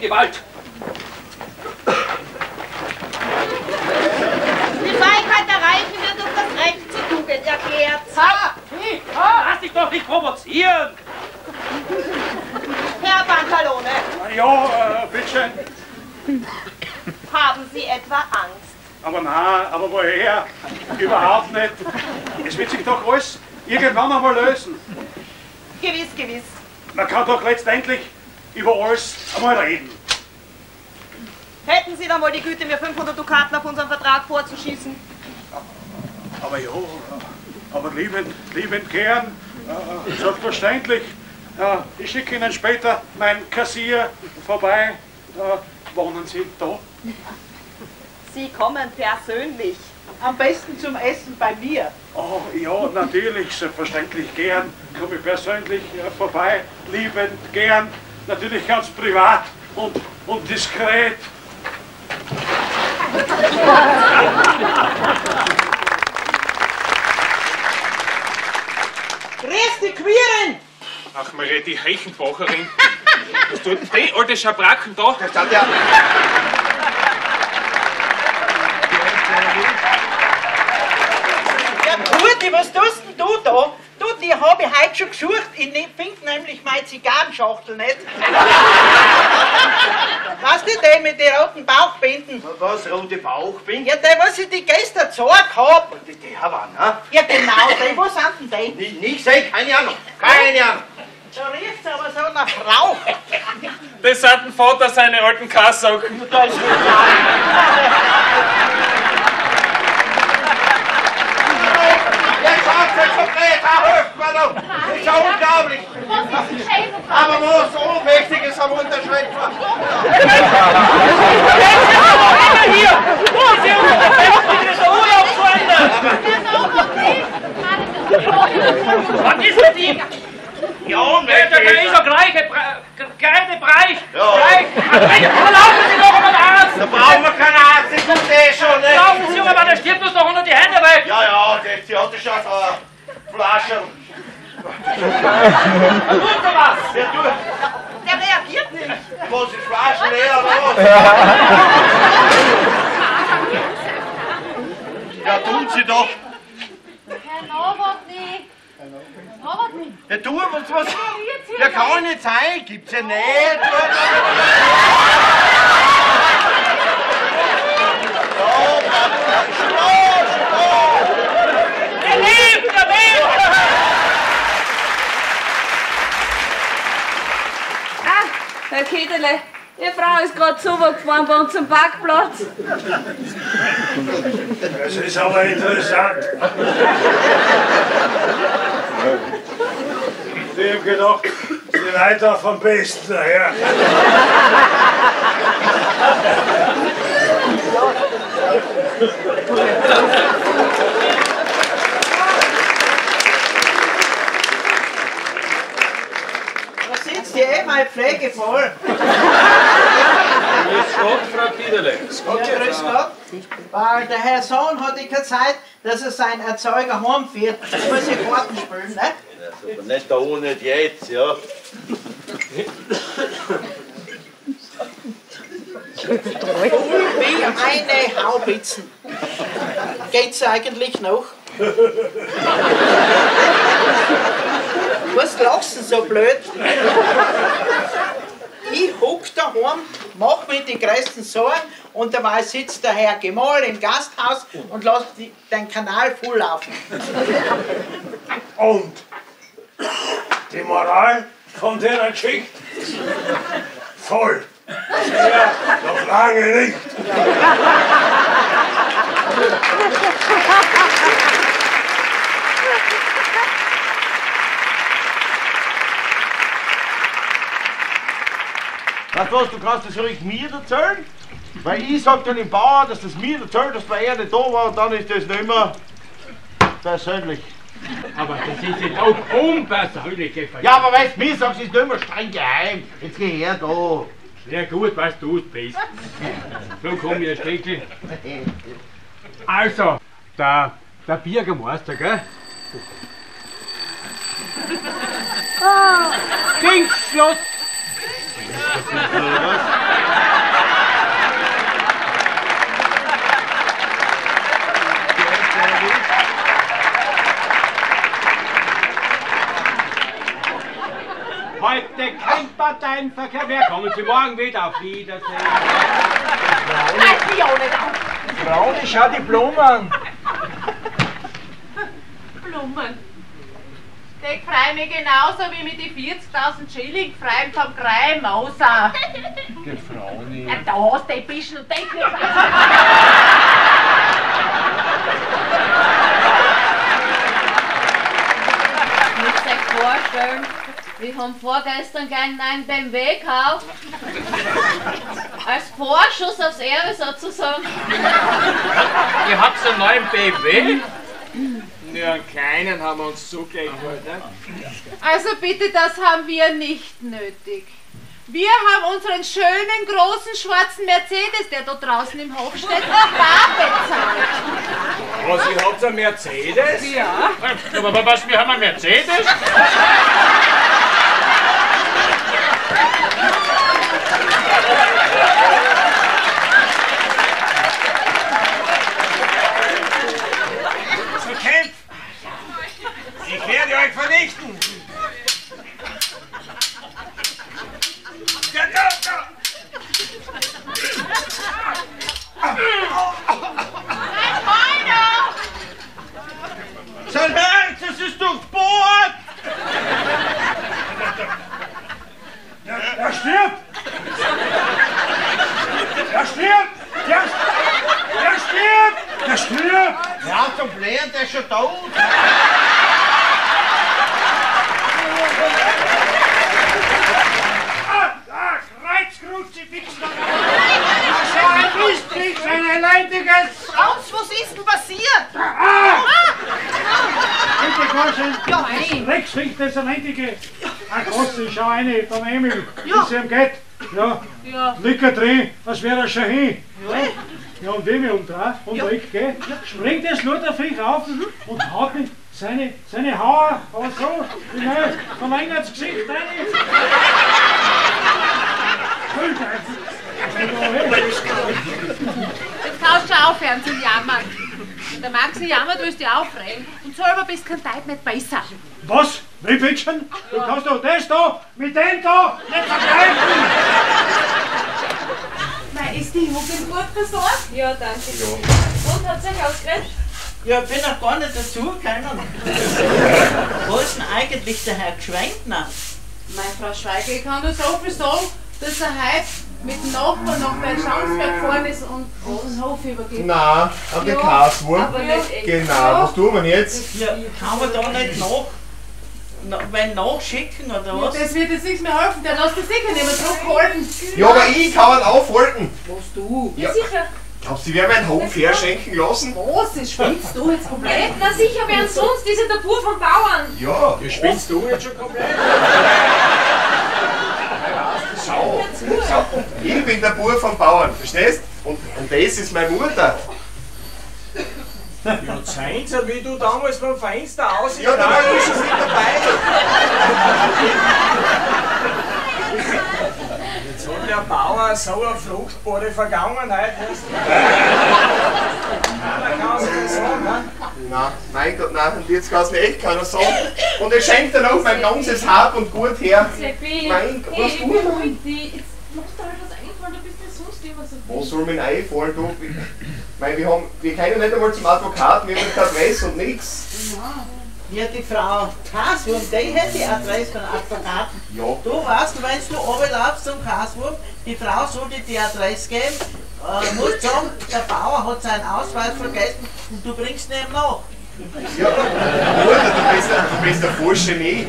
Gewalt. Die Feigheit der Reichen wird durch das Recht zur Tugend erklärt. Ha! Hey, ha! Lass dich doch nicht provozieren! Herr Pantalone. Ja, äh, bitteschön. Haben Sie etwa Angst? Aber na, aber woher? Überhaupt nicht. Es wird sich doch alles irgendwann einmal lösen. Gewiss, gewiss. Man kann doch letztendlich über alles einmal reden. Hätten Sie dann mal die Güte, mir 500 Dukaten auf unseren Vertrag vorzuschießen? Aber ja, aber liebend, liebend gern, äh, selbstverständlich. Äh, ich schicke Ihnen später mein Kassier vorbei. Äh, wohnen Sie da? Sie kommen persönlich. Am besten zum Essen bei mir. Oh ja, natürlich, selbstverständlich gern. Komme ich persönlich äh, vorbei, liebend gern. Natürlich ganz privat und, und diskret. Grüß die Queeren! Ach, Marie, die Reichenbacherin. Was tut die alte Schabracken da? Das hat ja. Ja, Kurti, was tust denn du da? Die habe ich heute schon gesucht. Ich finde nämlich meine Zigarrenschachtel nicht. du den mit den roten Bauchbinden? Was, rote Bauchbinden? Ja, der, was ich die gestern gezeigt hab. Die, die waren, ne? Ja, genau, der, wo sind denn die? Nicht, nicht sei, keine Ahnung. Keine Ahnung. Da riecht's aber so nach Frau. Das hat ein Vater seine alten Kassocken. Da ist Jetzt sagt er schon gleich, da hilft mir doch. Das ist ja unglaublich. Was ist? Aber wo so Ohnmächtiges am Unterschreiben war. Was ist mit ihm? Ja, Der, der ist doch gleich, Preis. Ja. Gleich. Aber laufen Sie doch mal Arzt. Da brauchen wir keinen Arzt, das tut eh schon, ne? Laufen Sie, Junge, weil der stirbt uns doch unter die Hände weg. Ja, ja, die, die hat schon äh, Flaschen. Tut doch was. Ja, du, Der reagiert nicht. was ist Flaschen leer oder was? Ja, tun sie doch. Herr Nowotny. Nowotny. Ja, du, was, was? Ja, kann nicht sein, gibt's ja nicht. Der lebt, der lebt. Ah, Herr Kedele, Ihre Frau ist gerade rübergefahren bei uns zum Parkplatz. Das ist aber interessant. Ich hab gedacht, die Leiter vom Besten daher. Da sitzt ja eh mal pflegevoll. Grüß Gott, Frau Kiederle. Ja, grüß Gott. Weil der Herr Sohn hat keine Zeit, dass er seinen Erzeuger heimführt. Das muss ich Karten spielen, ne? Aber nicht da ohne nicht jetzt, ja. Wie eine Haubitzen. Geht's eigentlich noch? Was lachst du so blöd? Ich huck daheim, mach mir die größten Sorgen und dabei sitzt der Herr Gemahl im Gasthaus und lässt die, den Kanal voll laufen. Und die Moral von der Geschichte? Voll. Ja, noch lange nicht. Weißt du was, du kannst das ruhig mir erzählen? Weil ich sag dann dem Bauer, dass das mir erzählt, dass bei er nicht da war und dann ist das nicht mehr persönlich. Aber das ist jetzt auch unpersönliche Verletzung. Ja, aber weißt du, mir sagst du, ist nicht mehr streng geheim. Jetzt geh her da. Sehr gut, was du es bist. So komm ich, Steckel. Also, der, der Bürgermeister, gell? Ah, Dingsschloss! Heute kein Parteienverkehr mehr. Kommen Sie morgen wieder auf Wiedersehen. Braune, schau die Blumen an. Blumen. Die freuen mich genauso wie mit die 40.000 Schilling freuen vom Kreim außer. Die Frauen. Ja, da hast du ein bisschen Technik. Müsst euch vorstellen, wir haben vorgestern gleich einen BMW gekauft. Als Vorschuss aufs Erbe sozusagen. Ihr habt einen neuen BMW? Ja, einen kleinen haben wir uns zugelegt heute. Also bitte, das haben wir nicht nötig. Wir haben unseren schönen großen schwarzen Mercedes, der da draußen im Hof steht, bar bezahlt. Was, ihr habt einen Mercedes? Ja. Aber was, wir haben einen Mercedes? Zu Kämpf! Ich werde euch vernichten! Ja, ja, ja. stirbt! Der stirbt! Der, der stirbt! Der stirbt! Ja, zum Ist schon tot. Ah, ah, Kreuzkruzifix! Schau, ein Mistkriegs, ein leidiges! Franz, was ist denn passiert? Ah! Bitte, Karschen! Ja, hey. Rex das ein einzige. Ein große, schau eine vom Emil, wie es ihm geht. Ja, Ja. liegt er drin, als wäre er schon hin. Ja, und wie wir umdrehen und weg, gell, springt das nur der Viech auf und haut mit seine, seine Haare, aber so, hinein, verlängert das Gesicht rein. Jetzt kannst du schon aufhören zu jammern. Der Maxi jammert, willst du dich aufregen. Und selber bist kein Teil nicht besser. Was? Wie bitteschön? Du kannst doch das da mit dem da nicht vergleichen! Nein, gut versorgt? Ja, danke. Und hat sich ausgeredet? Ja, ich bin noch gar nicht dazugekommen. Wo ist denn eigentlich der Herr Gschweintner? Meine Frau Schweigel, ich kann nur so viel sagen, dass er heute mit dem Nachbarn nach Bergschansberg gefahren ist und den Hof übergibt. Nein, an der Kaswurm. Aber nicht echt. Genau, was tun wir jetzt? Ja, kann man da nicht nach, na, wenn nachschicken oder Ja, was? das wird jetzt nichts mehr helfen, der lässt dich sicher nicht mehr zurückhalten. Ja, aber ich kann ihn aufhalten. Was du? Ja. Sicher. Glaubst du, sie werden meinen Hof herschenken lassen? Was ist, spinnst du jetzt komplett? Na sicher, wer sonst? Diese der Bur vom Bauern. Ja. Ja, spinnst du jetzt schon komplett? Schau, schau. Ich bin der Bub vom Bauern, verstehst? Und, und das ist meine Mutter. Ja, zeig's wie du damals beim Fenster aus. Ja, da ich schon nicht dabei. Jetzt hat der Bauer so eine fruchtbare Vergangenheit. weißt du? Keiner kann es nicht sagen, ne? Na, mein Gott, nein, und jetzt kann es mir echt keiner sagen. Und er schenkt dann auch mein ganzes Hab und Gut her. Seppi. Mein Gott, was Hey, tun wir? beruhig dich. Jetzt muss dir halt was einfallen, du bist ja sonst Was soll mir denn einfallen? Du, ich mein, wir, haben, wir können nicht einmal zum Advokaten, wir haben keine Adresse und nichts. Ja, die Frau Kaswurm, die hätte die Adresse von Advokaten. Ja, Du weißt, wenn du runterlaufst zum Kaswurm, die Frau soll dir die Adresse geben, äh, musst sagen, der Bauer hat seinen Ausweis vergessen und du bringst ihn ihm nach. ja. Mutter, du bist, du bist ein Vollgenie.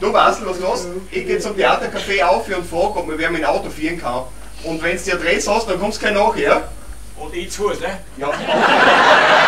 Du weißt du, was los? Ich gehe zum Theatercafé auf und frage, ob man wer dem Auto fahren kann. Und wenn du die Adresse hast, dann kommst du kein nachher. Und ich zu ne? Ja.